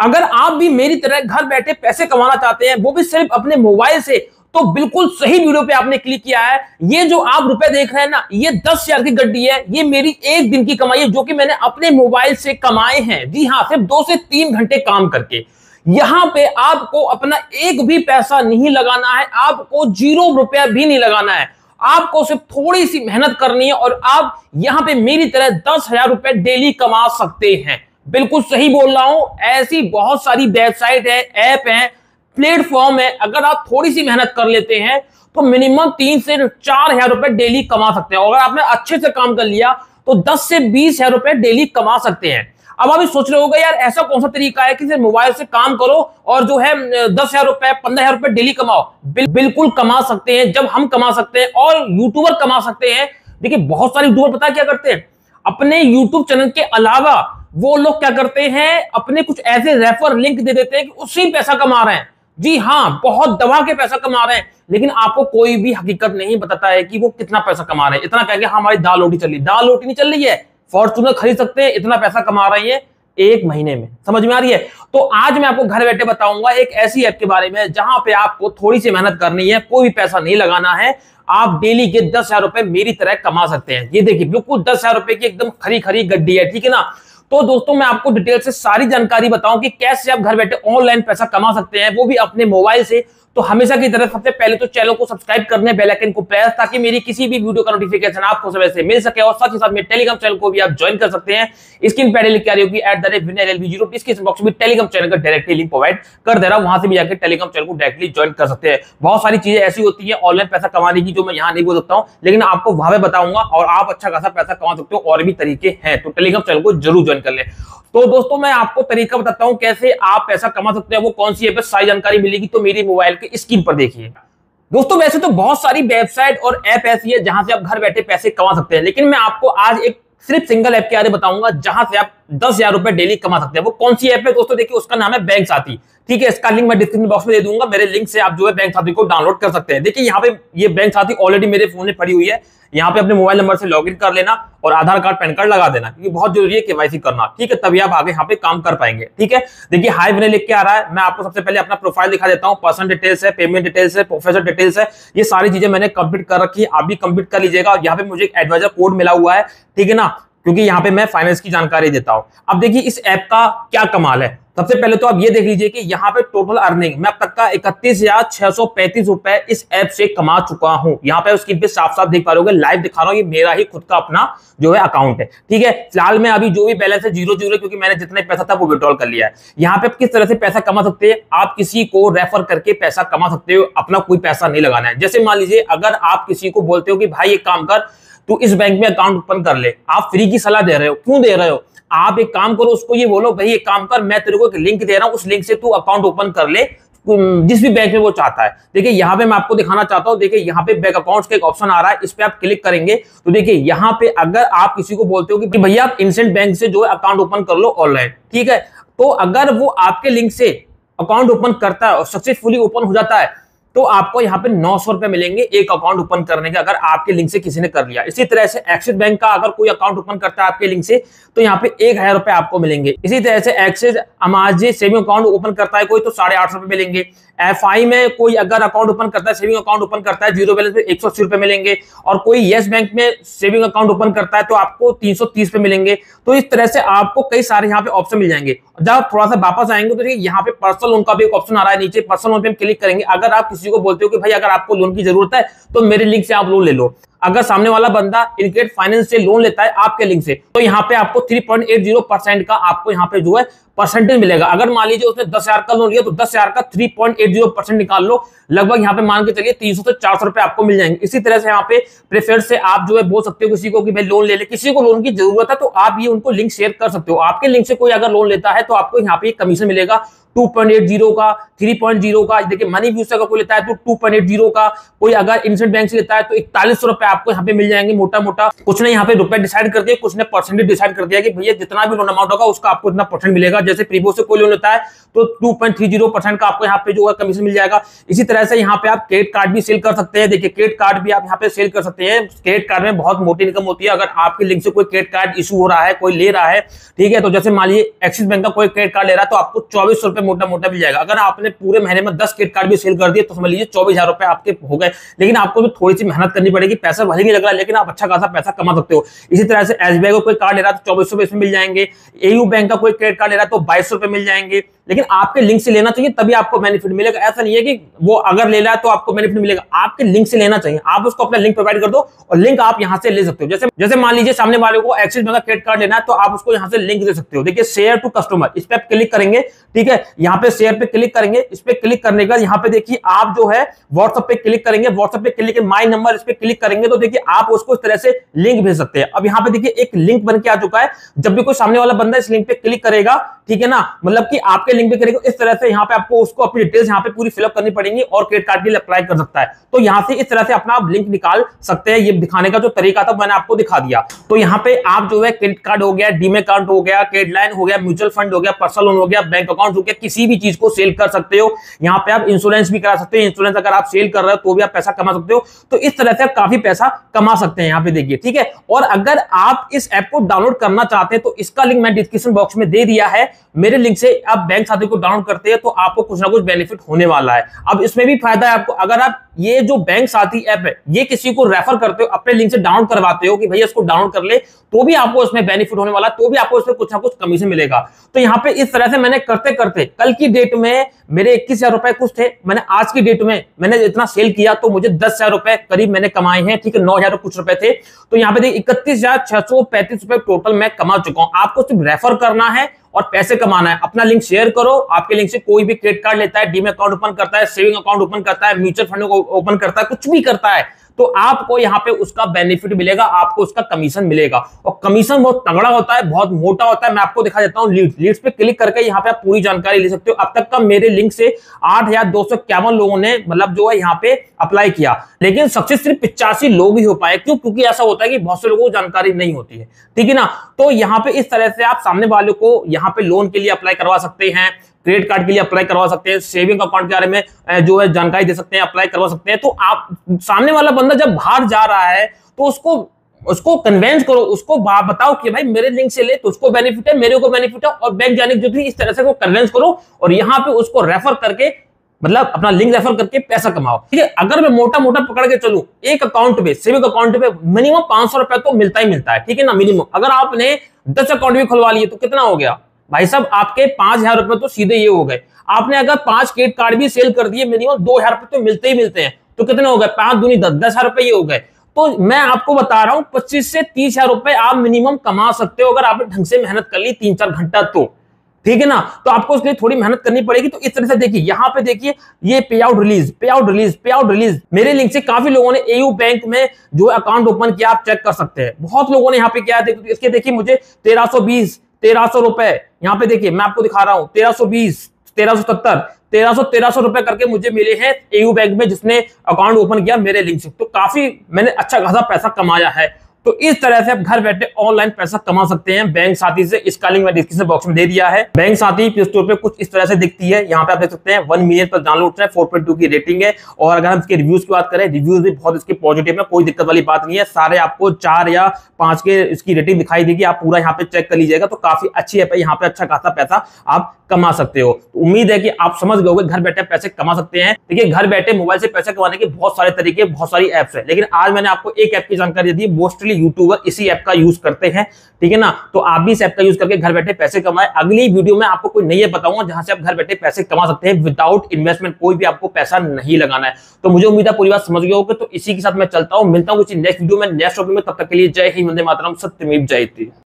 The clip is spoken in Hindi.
अगर आप भी मेरी तरह घर बैठे पैसे कमाना चाहते हैं, वो भी सिर्फ़ अपने मोबाइल से तो बिल्कुल सही वीडियो पे आपने क्लिक किया है। ये जो आप रुपए देख रहे हैं ना, ये दस हज़ार की गड्डी है, ये मेरी एक दिन की कमाई है, जो कि मैंने अपने मोबाइल से कमाए हैं। जी हाँ सिर्फ़ दो से तीन घंटे काम करके। यहाँ पे आपको अपना एक भी पैसा नहीं लगाना है, आपको ज़ीरो रुपया भी नहीं लगाना है। आपको सिर्फ़ थोड़ी सी मेहनत करनी है और आप यहाँ पे मेरी तरह दस हज़ार रुपए डेली कमा सकते हैं। बिल्कुल सही बोल रहा हूँ। ऐसी बहुत सारी वेबसाइट है ऐप है प्लेटफॉर्म है। अगर आप थोड़ी सी मेहनत कर लेते हैं तो मिनिमम तीन से चार हज़ार रुपए डेली कमा सकते हैं। अगर आपने अच्छे से काम कर लिया तो दस से बीस हज़ार रुपए डेली कमा सकते हैं। अब आप सोच रहे होगा यार ऐसा कौन सा तरीका है कि सिर्फ़ मोबाइल से काम करो और जो है दस हज़ार रुपए पंद्रह हज़ार रुपए डेली कमाओ? बिल, बिल्कुल कमा सकते हैं जब हम कमा सकते हैं और यूट्यूबर कमा सकते हैं। देखिए बहुत सारे यूट्यूबर पता क्या करते हैं? अपने यूट्यूब चैनल के अलावा वो लोग क्या करते हैं अपने कुछ ऐसे रेफर लिंक दे देते हैं कि उससे पैसा कमा रहे हैं। जी हाँ बहुत दबा के पैसा कमा रहे हैं लेकिन आपको कोई भी हकीकत नहीं बताता है कि वो कितना पैसा कमा रहे हैं। इतना कह के हाँ, हमारी दाल रोटी चल रही दाल रोटी नहीं चल रही है। फॉर्चूनर खरीद सकते हैं इतना पैसा कमा रही है एक महीने में। समझ में आ रही है? तो आज मैं आपको घर बैठे बताऊँगा एक ऐसी ऐप के बारे में जहाँ पे आपको थोड़ी सी मेहनत करनी है कोई भी पैसा नहीं लगाना है। आप डेली के दस हज़ार रुपए मेरी तरह कमा सकते हैं। ये देखिए बिल्कुल दस हज़ार रुपए की एकदम खरी खरी गड्डी है ठीक है ना? तो दोस्तों, मैं आपको डिटेल से सारी जानकारी बताऊँ कि कैसे आप घर बैठे ऑनलाइन पैसा कमा सकते हैं। वो भी अपने मोबाइल से। तो हमेशा की तरह सबसे पहले तो चैनल को सब्सक्राइब करने बेल आइकन को प्रेस ताकि मेरी किसी भी वीडियो का नोटिफिकेशन आपको समय से मिल सके और साथ ही साथ मेरे टेलीग्राम चैनल को भी आप ज्वाइन कर सकते हैं। स्क्रीन पर लिख रही होगी at the rate winner L zero box में टेलीग्राम चैनल का डायरेक्टली लिंक प्रोवाइड कर दे रहा वहाँ से भी जाकर टेलीग्राम चैनल को डायरेक्टली ज्वाइन कर सकते हैं। बहुत सारी चीज़ें ऐसी होती है ऑनलाइन पैसा कमाने की जो मैं यहाँ नहीं बोल सकता हूँ, लेकिन आपको वहाँ पे बताऊँगा और आप अच्छा खासा पैसा कमा सकते हो, और भी तरीके हैं। तो टेलीग्राम चैनल को ज़रूर ज्वाइन कर ले। तो दोस्तों, मैं आपको तरीका बताता हूँ कैसे आप पैसा कमा सकते हैं, वो कौन सी ऐप है, सारी जानकारी मिलेगी। तो मेरी मोबाइल के स्क्रीन पर देखिए। दोस्तों, वैसे तो बहुत सारी वेबसाइट और ऐप ऐसी है जहाँ से आप घर बैठे पैसे कमा सकते हैं, लेकिन मैं आपको आज एक सिर्फ़ सिंगल ऐप के बारे में बताऊँगा जहाँ से आप दस हज़ार रुपए डेली कमा सकते हैं। वो कौन सी ऐप है? दोस्तों, देखिए, उसका नाम है बैंक साथी। ठीक है, इसका लिंक मैं डिस्क्रिप्शन बॉक्स में दे दूँगा। मेरे लिंक से आप जो है बैंक साथी को डाउनलोड कर सकते हैं। देखिए, यहाँ पे ये बैंक साथी ऑलरेडी मेरे फ़ोन में पड़ी हुई है। यहाँ पे अपने मोबाइल नंबर से लॉगिन कर लेना और आधार कार्ड, पैन कार्ड लगा देना, क्योंकि बहुत ज़रूरी है केवाईसी करना। ठीक है, तभी आप आगे यहाँ पे काम कर पाएँगे। ठीक है, देखिए हाई मैंने लिख के आ रहा है। मैं आपको सबसे पहले अपना प्रोफ़ाइल दिखा देता हूँ। पर्सन डिटेल्स है पेमेंट डिटेल्स है प्रोफेसर डिटेल्स है। ये सारी चीज़ें मैंने कंप्लीट कर रखी है। आप भी कंप्लीट कर लीजिएगा। और यहाँ पे मुझे एक एडवाइजर कोड मिला हुआ है। ठीक है ना? क्योंकि यहाँ पे मैं फाइनेंस की जानकारी देता हूँ। अब देखिए, इस ऐप का क्या कमाल है। सबसे पहले तो आप ये देख लीजिए कि यहाँ पे टोटल अर्निंग मैं अब तक का इकतीस हज़ार छह सौ पैंतीस रुपए इस ऐप से कमा चुका हूँ। यहाँ पे स्क्रीन पे साफ़ साफ़ देख पा रहे लाइव दिखा रहा हूँ, ये मेरा ही खुद का अपना जो है अकाउंट है। ठीक है, फ़िलहाल में अभी जो भी बैलेंस है ज़ीरो ज़ीरो क्योंकि मैंने जितना पैसा था वो विड्रॉल कर लिया है। यहाँ पे आप किस तरह से पैसा कमा सकते हैं, आप किसी को रेफर करके पैसा कमा सकते हो, अपना कोई पैसा नहीं लगाना है। जैसे मान लीजिए, अगर आप किसी को बोलते हो कि भाई एक काम कर तू इस बैंक में अकाउंट ओपन कर ले। आप फ्री की सलाह दे रहे हो। क्यों दे रहे हो? आप एक काम करो, उसको ये बोलो, भाई, एक काम कर, मैं तेरे को एक लिंक दे रहा हूँ, उस लिंक से तू अकाउंट ओपन कर ले जिस भी बैंक में वो चाहता है। देखिए, यहाँ पे मैं आपको दिखाना चाहता हूँ। देखिए, यहाँ पे बैंक अकाउंट्स का एक ऑप्शन आ रहा है, इस पर आप क्लिक करेंगे तो देखिए, यहाँ पे अगर आप किसी को बोलते हो कि भैया, आप इंसेंट बैंक से जो है अकाउंट ओपन कर लो ऑनलाइन ठीक है? तो अगर वो आपके लिंक से अकाउंट ओपन करता है और सक्सेसफुली ओपन हो जाता है तो आपको यहाँ पे नौ सौ रुपए मिलेंगे एक अकाउंट ओपन करने के, अगर आपके लिंक से किसी ने कर लिया। इसी तरह से एक्सिस बैंक का अगर कोई अकाउंट ओपन करता है आपके लिंक से तो यहाँ पे एक हज़ार रुपए आपको मिलेंगे। इसी तरह से एक्सिस अमाजी सेविंग अकाउंट ओपन करता है कोई तो साढ़े आठ सौ रुपए मिलेंगे। एफ़ में कोई अगर अकाउंट ओपन करता है सेविंग अकाउंट ओपन करता है ज़ीरो बैलेंस में एक सौ अस्सी रुपए मिलेंगे। और कोई येस बैंक में सेविंग अकाउंट ओपन करता है तो आपको तीन सौ मिलेंगे। तो इस तरह से आपको कई सारे यहाँ पे ऑप्शन मिल जाएँगे। जब थोड़ा सा वापस आएँगे तो यहाँ पे पर्सनल लोन का भी एक ऑप्शन आ रहा है नीचे। पर्सनल लोन पे हम क्लिक करेंगे। अगर आप किसी को बोलते हो कि भाई अगर आपको लोन की ज़रूरत है तो मेरे लिंक से आप लोन ले लो। अगर सामने वाला बंदा इनकेट फाइनेंस से लोन लेता है आपके लिंक से तो यहाँ पे आपको 3.80 परसेंट का आपको यहाँ पे जो है परसेंटेज मिलेगा। अगर मान लीजिए उसने दस हज़ार का लोन लिया तो दस हज़ार का three point eight zero percent निकाल लो। लगभग यहाँ पे मान के चलिए तीन सौ से चार सौ रुपए आपको मिल जाएँगे। इसी तरह से यहाँ पे प्रेफर से आप जो है बोल सकते हो किसी को कि भाई लोन ले ले। किसी को लोन की ज़रूरत है तो आप ये उनको लिंक शेयर कर सकते हो। आपके लिंक से कोई अगर लोन लेता है तो आपको यहाँ पे कमीशन मिलेगा। 2.80 का 3.0 का, देखिए मनी व्यू से कोई लेता है तो 2.80 का, कोई अगर इंसेंट बैंक से लेता है तो इकतालीस रुपए आपको यहाँ पे मिल जाएँगे मोटा मोटा कुछ ने यहाँ पे रुपए डिसाइड कर दिया कुछ ने परसेंटेज डिसाइड कर दिया कि भैया जितना भी लोन अमाउंट होगा उसका आपको इतना परसेंट मिलेगा। जैसे प्रीबो से कोई लोन लेता है तो टू का आपको यहाँ पे जो है कमीशन मिल जाएगा। इसी तरह से यहाँ पे आप क्रेडिट कार्ड भी सेल कर सकते हैं। देखिए क्रेडिट कार्ड भी आप यहाँ पे सेल कर सकते हैं। क्रेडिट कार्ड में बहुत मोटी इनकम होती है। अगर आपके लिंक से कोई क्रेडिट कार्ड इशू हो रहा है, कोई ले रहा है, ठीक है? तो जैसे मान लीजिए एक्सिस बैंक का कोई क्रेडिट कार्ड ले रहा है तो आपको चौबीस रुपए मोटा मोटा मिल जाएगा। अगर आपने पूरे महीने में दस क्रेडिट कार्ड भी सेल कर दिए तो समझ लीजिए चौबीस हज़ार रुपए आपके हो गए। लेकिन आपको भी थोड़ी सी मेहनत करनी पड़ेगी, पैसा भले नहीं लग रहा है लेकिन आप अच्छा खासा पैसा कमा सकते हो। इसी तरह से एसबीआई का कोई कार्ड ले रहा है तो चौबीस रुपए इसमें मिल जाएँगे। एयू बैंक का कोई क्रेडिट कार्ड ले रहा है तो बाईस रुपए मिल जाएँगे। लेकिन आपके लिंक से लेना चाहिए, तभी आपको बेनिफिट मिलेगा। ऐसा नहीं है कि वो अगर ले रहा है तो आपको बेनिफिट मिलेगा। आपके लिंक से लेना चाहिए। आप उसको अपना लिंक प्रोवाइड कर दो और लिंक आप यहाँ से ले सकते हो। जैसे जैसे मान लीजिए सामने वाले को एक्सिस बैंक का क्रेडिट कार्ड लेना है तो आप उसको यहाँ से लिंक दे सकते हो। देखिए शेयर टू कस्टमर इस पर आप क्लिक करेंगे, ठीक है? यहाँ पे शेयर पे क्लिक करेंगे, इस पर क्लिक करने का यहाँ पे देखिए, आप जो है व्हाट्सएप पे क्लिक करेंगे व्हाट्सएप पे क्लिक माई नंबर इस पर क्लिक करेंगे तो देखिए, आप उसको इस तरह से लिंक भेज सकते हैं। अब यहाँ पे देखिए, एक लिंक बन के आ चुका है। जब भी कोई सामने वाला बंदा इस लिंक पे क्लिक करेगा ठीक है ना? मतलब कि आपके लिंक पे करेगा इस तरह से यहाँ पे आपको उसको अपनी डिटेल्स यहाँ पे पूरी फिलअप करनी पड़ेगी और क्रेडिट कार्ड के लिए अप्लाई कर सकता है। तो यहाँ से इस तरह से अपना लिंक निकाल सकते हैं। ये दिखाने का जो तरीका था, मैंने आपको दिखा दिया। तो यहाँ पे आप जो है क्रेडिट कार्ड हो गया डीमे अकाउंट हो गया क्रेडिट लाइन हो गया म्यूचुअल फंड हो गया पर्सनल लोन हो गया बैंक अकाउंट हो गया, किसी भी चीज़ को सेल कर सकते हो। यहाँ पे आप इंश्योरेंस भी करा सकते हो। इंश्योरेंस अगर आप सेल कर रहे हो तो भी आप पैसा कमा सकते हो। तो इस तरह से आप काफ़ी पैसा कमा सकते हैं यहाँ पे देखिए, ठीक है? और अगर आप इस ऐप को डाउनलोड करना चाहते हैं तो इसका लिंक मैं डिस्क्रिप्शन बॉक्स में दे दिया है। मेरे लिंक से आप बैंक खाते को डाउनलोड करते हैं तो आपको कुछ ना कुछ बेनिफिट होने वाला है। अब इसमें भी फ़ायदा है आपको, अगर आप ये जो बैंक साथी ऐप है, ये किसी को रेफर करते हो, अपने लिंक से डाउनलोड करवाते हो कि भैया इसको डाउनलोड कर ले तो भी आपको इसमें बेनिफिट होने वाला तो भी आपको इसमें कुछ ना कुछ कमीशन मिलेगा। तो यहाँ पे इस तरह से मैंने करते करते, कल की डेट में मेरे इक्कीस रुपए कुछ थे, मैंने आज की डेट में मैंने इतना सेल किया तो मुझे दस रुपए करीब मैंने कमाए हैं, ठीक है, नौ हज़ार कुछ रुपए थे। तो यहाँ पे देखिए, इकतीस हज़ार रुपए टोटल मैं कमा चुका हूँ। आपको सिर्फ़ रेफर करना है और पैसे कमाना है। अपना लिंक शेयर करो, आपके लिंक से कोई भी क्रेडिट कार्ड लेता है डीमे अकाउंट ओपन करता है सेविंग अकाउंट ओपन करता है म्यूचुअल फंड ओपन करता है, कुछ भी करता है तो आपको यहाँ पे उसका बेनिफिट मिलेगा, आपको उसका कमीशन मिलेगा। और कमीशन बहुत तगड़ा होता है, बहुत मोटा होता है। मैं आपको दिखा देता हूँ लीड्स लीड्स पे क्लिक करके यहाँ पे आप पूरी जानकारी ले सकते हो। अब तक का मेरे लिंक से आठ हज़ार दो सौ इक्यावन लोगों ने मतलब जो है यहाँ पे अप्लाई किया। लेकिन सक्सेस सिर्फ़ पिचासी लोग ही हो पाए। क्यों? क्योंकि ऐसा होता है कि बहुत से लोगों को जानकारी नहीं होती है। ठीक है ना? तो यहाँ पे इस तरह से आप सामने वाले को यहाँ पे लोन के लिए अप्लाई करवा सकते हैं क्रेडिट कार्ड के लिए अप्लाई करवा सकते हैं सेविंग अकाउंट के बारे में जो है जानकारी दे सकते हैं अप्लाई करवा सकते हैं। तो आप सामने वाला बंदा जब बाहर जा रहा है तो उसको उसको कन्वेंस करो, उसको बताओ कि भाई मेरे लिंक से ले तो उसको बेनिफिट है, मेरे को बेनिफिट है और बैंक जाने की इस तरह से कन्वेंस करो और यहाँ पे उसको रेफर करके मतलब अपना लिंक रेफर करके पैसा कमाओ। ठीक है? अगर मैं मोटा मोटा पकड़ के चलू, एक अकाउंट पे सेविंग अकाउंट पे मिनिमम पाँच सौ रुपए तो मिलता ही मिलता है। ठीक है ना? मिनिमम अगर आपने दस अकाउंट भी खुलवा लिए तो कितना हो गया? भाई साहब, आपके पाँच हज़ार रुपए तो सीधे ये हो गए। आपने अगर पाँच क्रेडिट कार्ड भी सेल कर दिए मिनिमम दो हज़ार रुपए तो मिलते ही मिलते हैं। तो कितने हो गए? पाँच दूनी दस दस हज़ार रुपए ये हो गए। तो मैं आपको बता रहा हूँ, पच्चीस से तीस हज़ार रुपए आप मिनिमम कमा सकते हो, अगर आपने ढंग से मेहनत कर ली तीन चार घंटा तो। ठीक है ना? तो आपको उसके लिए थोड़ी मेहनत करनी पड़ेगी। तो इस तरह से देखिए, यहाँ पे देखिए, ये pay out release pay out release pay out release मेरे लिंक से काफ़ी लोगों ने एयू बैंक में जो अकाउंट ओपन किया, आप चेक कर सकते हैं। बहुत लोगों ने यहाँ पे किया इसके देखिए मुझे तेरह सौ रुपए। यहाँ पे देखिए, मैं आपको दिखा रहा हूँ, तेरह सौ तेरह सौ तेरह सौ रुपए करके मुझे मिले हैं एयू बैंक में जिसने अकाउंट ओपन किया मेरे लिंक से। तो काफ़ी मैंने अच्छा खासा पैसा कमाया है। तो इस तरह से आप घर बैठे ऑनलाइन पैसा कमा सकते हैं। बैंक साथी से इसका लिंक मैं डिस्क्रिप्शन बॉक्स में दे दिया है। बैंक साथी प्ले स्टोर पे कुछ इस तरह से दिखती है। यहाँ पे आप देख सकते हैं वन मिलियन पर डाउनलोड है फोर की रेटिंग है। और अगर हम इसके रिव्यूज़ की बात करें रिव्यूज़ भी बहुत इसके पॉजिटिव है, कोई दिक्कत वाली बात नहीं है। सारे आपको चार या पाँच के इसकी रेटिंग दिखाई देगी। आप पूरा यहाँ पे चेक कर लीजिएगा तो काफ़ी अच्छी है यहाँ पे अच्छा खासा पैसा आप कमा सकते हो। तो उम्मीद है कि आप समझ गए घर बैठे पैसे कमा सकते हैं। देखिए, घर बैठे मोबाइल से पैसे कमाने के बहुत सारे तरीके, बहुत सारी एप्स है। लेकिन आज मैंने आपको एक ऐप की जानकारी दी मोस्टली यूट्यूबर इसी ऐप का यूज़ करते हैं, ठीक है ना? तो आप भी इस ऐप का यूज़ करके घर बैठे पैसे कमाए। अगली वीडियो में आपको कोई नहीं बताऊँगा जहाँ से आप घर बैठे पैसे कमा सकते हैं विदाउट इन्वेस्टमेंट कोई भी आपको पैसा नहीं लगाना है। तो मुझे उम्मीद है पूरी बात समझ गए होगे तो इसी के साथ मैं चलता हूँ। मिलता हूँ कुछ नेक्स्ट वीडियो में नेक्स्ट टॉपिक में, तब तक के लिए जय हिंद, वंदे मातरम, सत्यमेव जयती